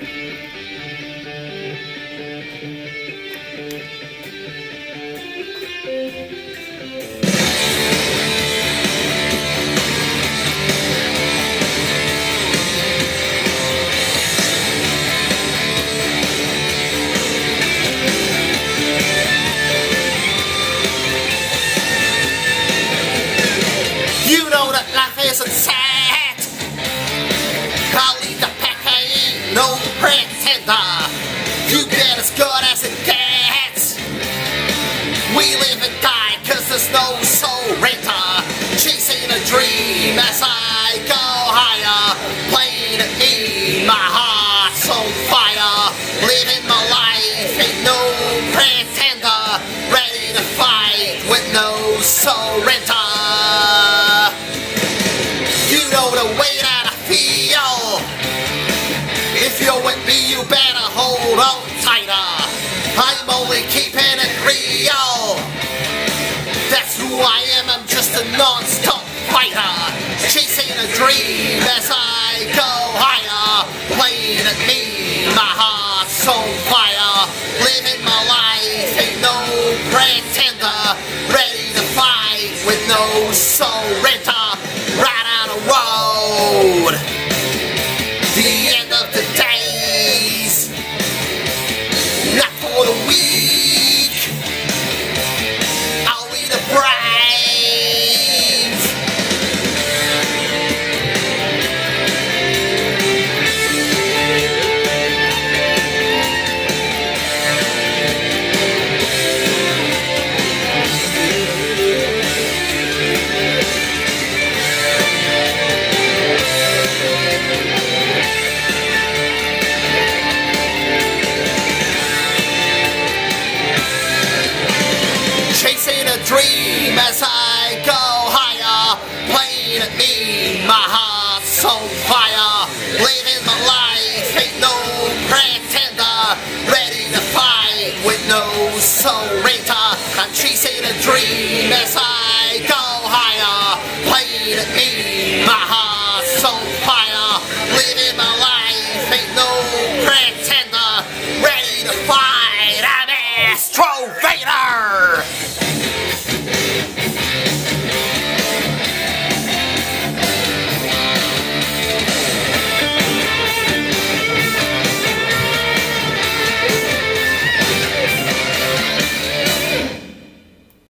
You pretender. You get as good as it gets. We live and die cause there's no surrender. Chasing a dream as I go higher. Playing me, my heart's on fire. Living my life, ain't no pretender. Ready to fight with no surrender. You Me, you better hold on tighter. I'm only keeping it real. That's who I am, I'm just a non-stop fighter. Chasing a dream as I go higher. so Rita and she see the dream as I go higher playing me my heart so fire living my life ain't no pretender ready to fight I'm Astro Vader.